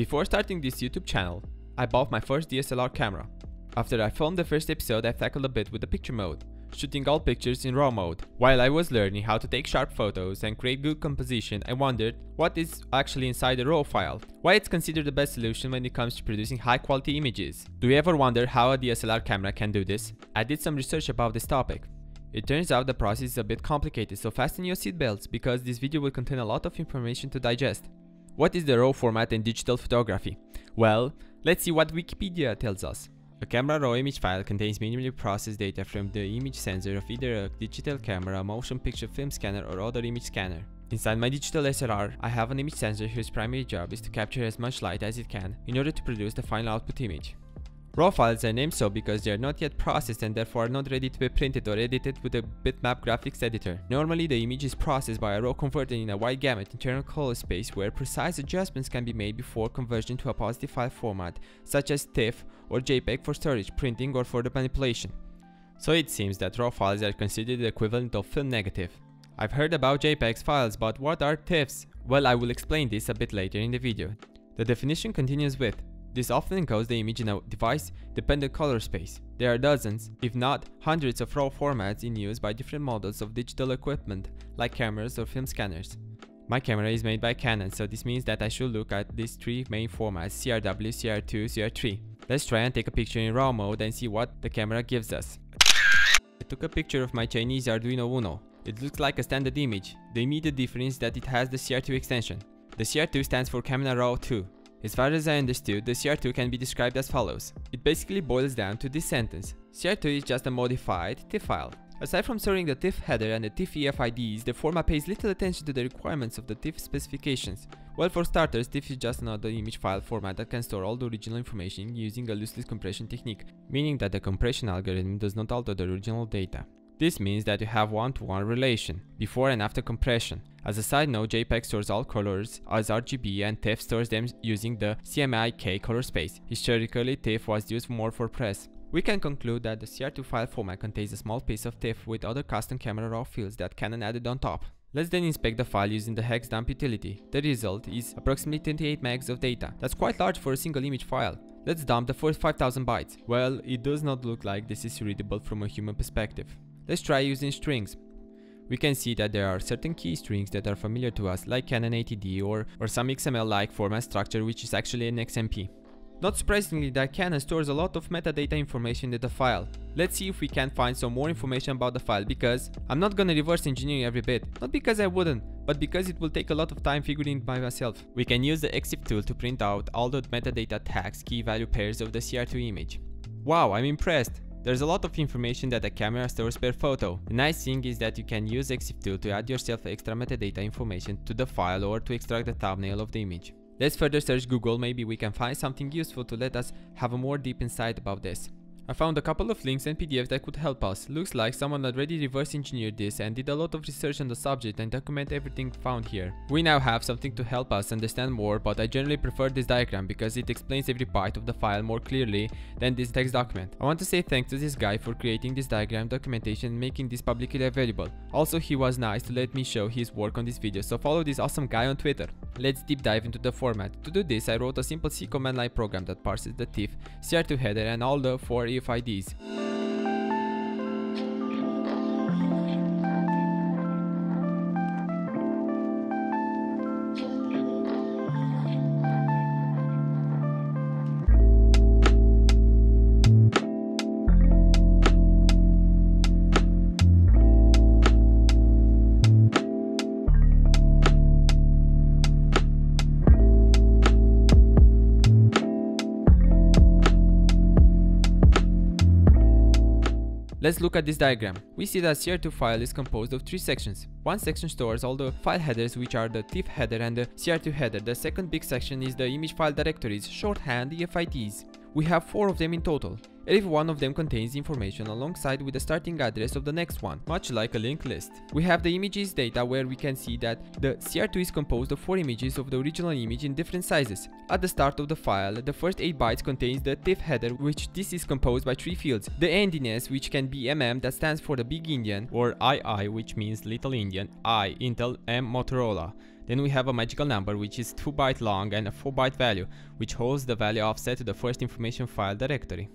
Before starting this YouTube channel, I bought my first DSLR camera. After I filmed the first episode, I tackled a bit with the picture mode, shooting all pictures in RAW mode. While I was learning how to take sharp photos and create good composition, I wondered what is actually inside the RAW file, why it's considered the best solution when it comes to producing high quality images. Do you ever wonder how a DSLR camera can do this? I did some research about this topic. It turns out the process is a bit complicated, so fasten your seatbelts because this video will contain a lot of information to digest. What is the RAW format in digital photography? Well, let's see what Wikipedia tells us. A camera RAW image file contains minimally processed data from the image sensor of either a digital camera, motion picture film scanner or other image scanner. Inside my digital SLR, I have an image sensor whose primary job is to capture as much light as it can in order to produce the final output image. RAW files are named so because they are not yet processed and therefore are not ready to be printed or edited with a bitmap graphics editor. Normally the image is processed by a RAW converter in a wide gamut internal color space where precise adjustments can be made before conversion to a positive file format such as TIFF or JPEG for storage, printing or further manipulation. So it seems that RAW files are considered the equivalent of film negative. I've heard about JPEGs files but what are TIFFs? Well I will explain this a bit later in the video. The definition continues with this often encodes the image in a device-dependent color space. There are dozens, if not hundreds of RAW formats in use by different models of digital equipment, like cameras or film scanners. My camera is made by Canon, so this means that I should look at these three main formats, CRW, CR2, CR3. Let's try and take a picture in RAW mode and see what the camera gives us. I took a picture of my Chinese Arduino Uno. It looks like a standard image. The immediate difference is that it has the CR2 extension. The CR2 stands for Camera Raw 2. As far as I understood, the CR2 can be described as follows. It basically boils down to this sentence. CR2 is just a modified TIFF file. Aside from storing the TIFF header and the TIFF IFDs, the format pays little attention to the requirements of the TIFF specifications. Well, for starters, TIFF is just another image file format that can store all the original information using a lossless compression technique, meaning that the compression algorithm does not alter the original data. This means that you have one-to-one -one relation, before and after compression. As a side note, JPEG stores all colors as RGB and TIFF stores them using the CMYK color space. Historically, TIFF was used more for press. We can conclude that the CR2 file format contains a small piece of TIFF with other custom camera raw fields that Canon added on top. Let's then inspect the file using the hex dump utility. The result is approximately 28 megs of data. That's quite large for a single image file. Let's dump the first 5000 bytes. Well, it does not look like this is readable from a human perspective. Let's try using strings. We can see that there are certain key strings that are familiar to us like Canon ATD or, or some XML-like format structure which is actually an XMP. Not surprisingly that Canon stores a lot of metadata information in the file. Let's see if we can find some more information about the file because I'm not gonna reverse engineer every bit, not because I wouldn't, but because it will take a lot of time figuring it by myself. We can use the EXIF tool to print out all the metadata tags key value pairs of the CR2 image. Wow, I'm impressed! There's a lot of information that the camera stores per photo. The nice thing is that you can use EXIF tool to add yourself extra metadata information to the file or to extract the thumbnail of the image. Let's further search Google, maybe we can find something useful to let us have a more deep insight about this. I found a couple of links and PDFs that could help us. Looks like someone already reverse engineered this and did a lot of research on the subject and document everything found here. We now have something to help us understand more but I generally prefer this diagram because it explains every part of the file more clearly than this text document. I want to say thanks to this guy for creating this diagram documentation and making this publicly available. Also he was nice to let me show his work on this video so follow this awesome guy on Twitter. Let's deep dive into the format. To do this I wrote a simple C command line program that parses the TIFF, CR2 header and all the four IDs. Let's look at this diagram. We see that CR2 file is composed of three sections. One section stores all the file headers which are the TIFF header and the CR2 header. The second big section is the image file directories, shorthand IFDs. We have four of them in total. Every one of them contains information alongside with the starting address of the next one, much like a linked list. We have the images data where we can see that the CR2 is composed of 4 images of the original image in different sizes. At the start of the file, the first 8 bytes contains the TIFF header which this is composed by 3 fields. The endiness which can be MM that stands for the Big Endian or II which means Little Endian, I Intel, M Motorola. Then we have a magical number which is 2 byte long and a 4 byte value, which holds the value offset to the first information file directory.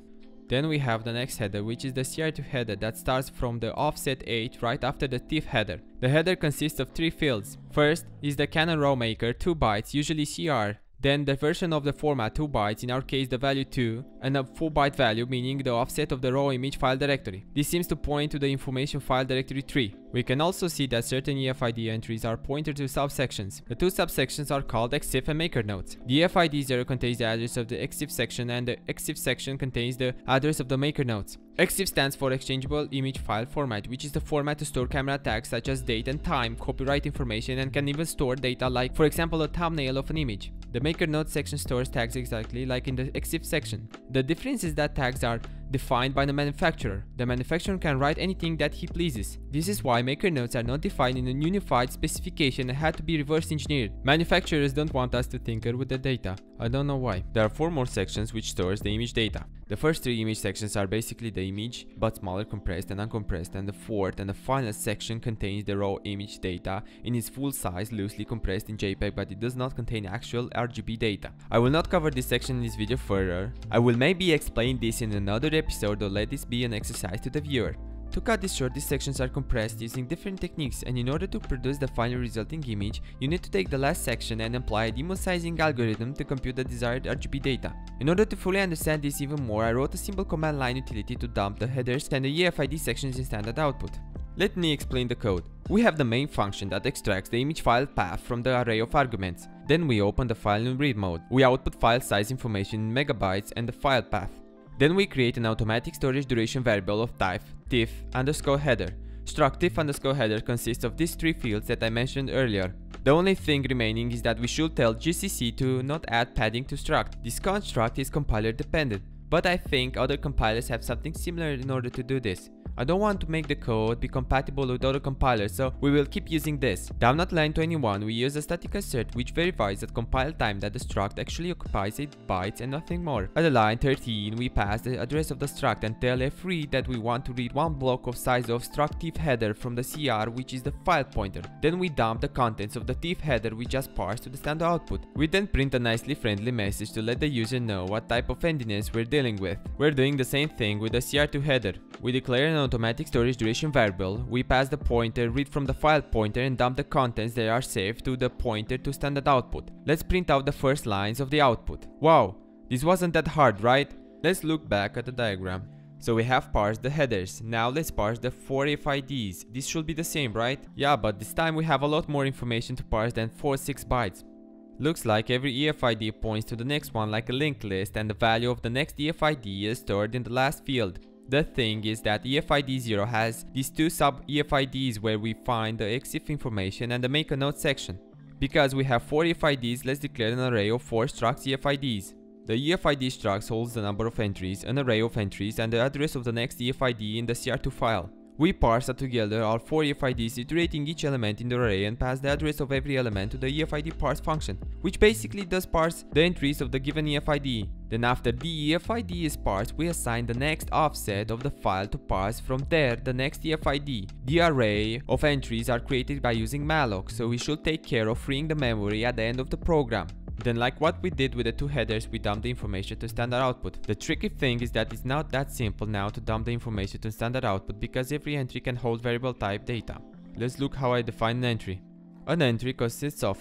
Then we have the next header which is the CR2 header that starts from the offset 8 right after the TIFF header. The header consists of three fields. First is the Canon RAW maker 2 bytes, usually CR, then the version of the format 2 bytes, in our case the value 2, and a 4 byte value meaning the offset of the raw image file directory. This seems to point to the information file directory 3. We can also see that certain IFD entries are pointed to subsections. The two subsections are called EXIF and maker notes. The IFD 0 contains the address of the EXIF section and the EXIF section contains the address of the maker notes. EXIF stands for Exchangeable Image File Format, which is the format to store camera tags such as date and time, copyright information, and can even store data like, for example, a thumbnail of an image. The Maker Note section stores tags exactly like in the EXIF section. The difference is that tags are defined by the manufacturer. The manufacturer can write anything that he pleases. This is why maker notes are not defined in a unified specification and had to be reverse engineered. Manufacturers don't want us to tinker with the data. I don't know why. There are four more sections which stores the image data. The first three image sections are basically the image, but smaller compressed and uncompressed and the fourth and the final section contains the raw image data in its full size loosely compressed in JPEG but it does not contain actual RGB data. I will not cover this section in this video further. I will maybe explain this in another episode or let this be an exercise to the viewer. To cut this short, these sections are compressed using different techniques and in order to produce the final resulting image, you need to take the last section and apply a demosaicing algorithm to compute the desired RGB data. In order to fully understand this even more, I wrote a simple command line utility to dump the headers and the IFD sections in standard output. Let me explain the code. We have the main function that extracts the image file path from the array of arguments. Then we open the file in read mode. We output file size information in megabytes and the file path. Then we create an automatic storage duration variable of type TIFF underscore header. Struct TIFF underscore header consists of these three fields that I mentioned earlier. The only thing remaining is that we should tell GCC to not add padding to struct. This construct is compiler dependent, but I think other compilers have something similar in order to do this. I don't want to make the code be compatible with other compilers, so we will keep using this. Down at line 21, we use a static assert which verifies that compile time that the struct actually occupies 8 bytes and nothing more. At the line 13, we pass the address of the struct and tell f-read that we want to read one block of size of struct TIFF header from the CR which is the file pointer. Then we dump the contents of the TIFF header we just parsed to the standard output. We then print a nicely friendly message to let the user know what type of endiness we're dealing with. We're doing the same thing with the CR2 header. We declare an automatic storage duration variable, we pass the pointer, read from the file pointer and dump the contents that are saved to the pointer to standard output. Let's print out the first lines of the output. Wow, this wasn't that hard, right? Let's look back at the diagram. So we have parsed the headers, now let's parse the 4 IFDs. This should be the same, right? Yeah, but this time we have a lot more information to parse than 4 6 bytes. Looks like every IFD points to the next one like a linked list and the value of the next IFD is stored in the last field. The thing is that IFD0 has these two sub IFDs where we find the EXIF information and the maker note section. Because we have 4 IFDs, let's declare an array of 4 structs IFDs. The IFD struct holds the number of entries, an array of entries, and the address of the next IFD in the CR2 file. We parse together our 4 IFDs iterating each element in the array and pass the address of every element to the IFD parse function, which basically does parse the entries of the given IFD. Then after the IFD is parsed, we assign the next offset of the file to parse from there the next IFD. The array of entries are created by using malloc, so we should take care of freeing the memory at the end of the program. Then like what we did with the two headers, we dump the information to standard output. The tricky thing is that it's not that simple now to dump the information to standard output because every entry can hold variable type data. Let's look how I define an entry. An entry consists of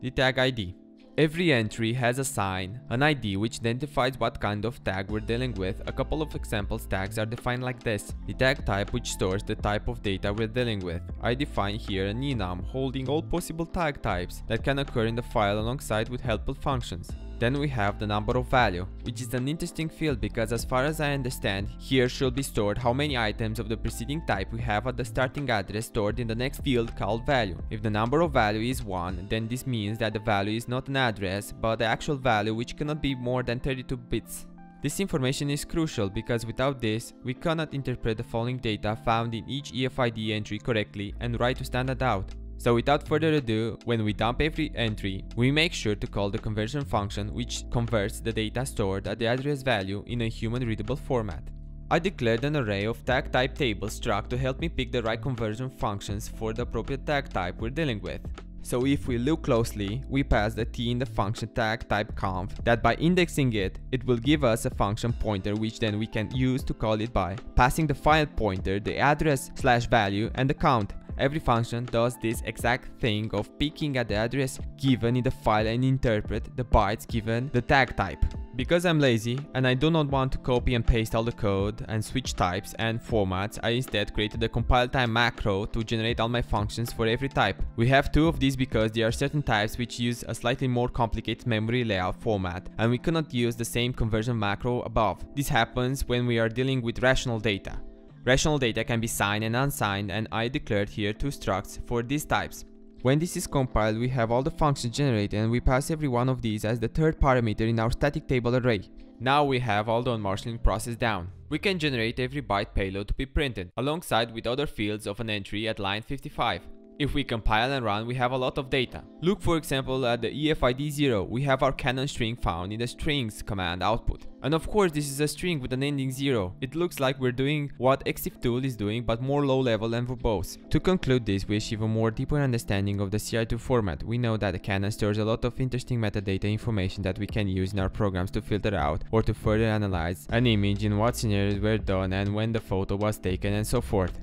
the tag ID, Every entry has a sign, an ID which identifies what kind of tag we're dealing with. A couple of examples tags are defined like this. The tag type which stores the type of data we're dealing with. I define here an enum holding all possible tag types that can occur in the file alongside with helpful functions. Then we have the number of value, which is an interesting field because as far as I understand, here should be stored how many items of the preceding type we have at the starting address stored in the next field called value. If the number of value is 1, then this means that the value is not an address, but the actual value which cannot be more than 32 bits. This information is crucial because without this, we cannot interpret the following data found in each IFD entry correctly and write to standard out. So without further ado, when we dump every entry, we make sure to call the conversion function which converts the data stored at the address value in a human readable format. I declared an array of tag type tables struct to help me pick the right conversion functions for the appropriate tag type we're dealing with. So if we look closely, we pass the t in the function tag type conf that by indexing it, it will give us a function pointer which then we can use to call it by passing the file pointer, the address slash value and the count. Every function does this exact thing of picking at the address given in the file and interpret the bytes given the tag type. Because I'm lazy and I do not want to copy and paste all the code and switch types and formats, I instead created a compile time macro to generate all my functions for every type. We have two of these because there are certain types which use a slightly more complicated memory layout format and we cannot use the same conversion macro above. This happens when we are dealing with rational data. Rational data can be signed and unsigned and I declared here two structs for these types. When this is compiled, we have all the functions generated and we pass every one of these as the third parameter in our static table array. Now we have all the unmarshalling process down. We can generate every byte payload to be printed, alongside with other fields of an entry at line 55. If we compile and run, we have a lot of data. Look for example at the IFD0, we have our canon string found in the strings command output. And of course this is a string with an ending 0. It looks like we're doing what EXIFTool is doing but more low level and verbose. To conclude this, we achieve a more deeper understanding of the CR2 format. We know that the canon stores a lot of interesting metadata information that we can use in our programs to filter out or to further analyze an image in what scenarios were done and when the photo was taken and so forth.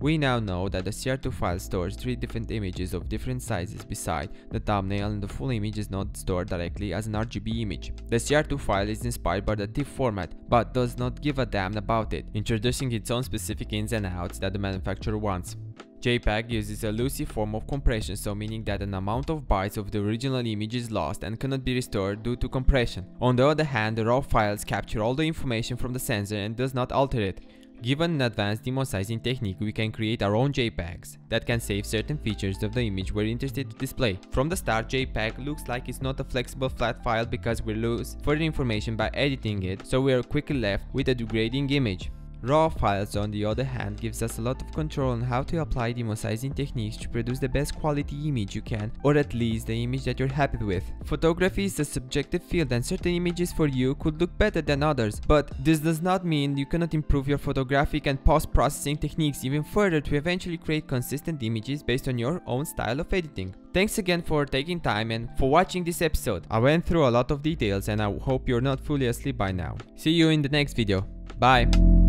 We now know that the CR2 file stores three different images of different sizes beside the thumbnail and the full image is not stored directly as an RGB image. The CR2 file is inspired by the TIFF format but does not give a damn about it, introducing its own specific ins and outs that the manufacturer wants. JPEG uses a lossy form of compression so meaning that an amount of bytes of the original image is lost and cannot be restored due to compression. On the other hand, the RAW files capture all the information from the sensor and does not alter it. Given an advanced demosaicing technique, we can create our own JPEGs that can save certain features of the image we're interested to display. From the start, JPEG looks like it's not a flexible flat file because we lose further information by editing it, so we are quickly left with a degrading image. RAW files on the other hand gives us a lot of control on how to apply demosaicing techniques to produce the best quality image you can or at least the image that you're happy with. Photography is a subjective field and certain images for you could look better than others, but this does not mean you cannot improve your photographic and post-processing techniques even further to eventually create consistent images based on your own style of editing. Thanks again for taking time and for watching this episode. I went through a lot of details and I hope you're not fully asleep by now. See you in the next video. Bye.